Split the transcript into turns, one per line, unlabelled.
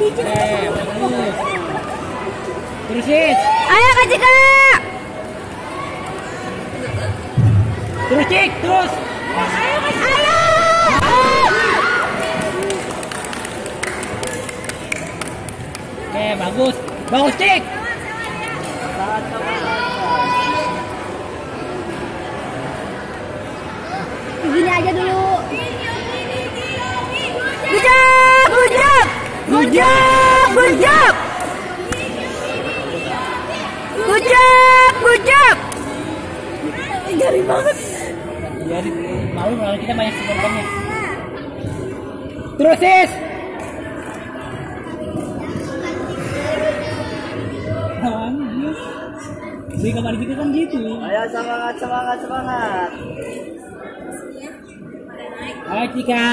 Eh, bagus. Terus.
Ayo Kak Cika.
Terus Cik, terus.
Ayo.
Oke, bagus. Bagus Cik.
Begini aja dulu. Good job. Garing banget.
Biarin malu malah kita banyak supporternya. Terus dia. Di kamar kita kan gitu.
Ayo semangat, semangat, semangat.
Ayo Cika.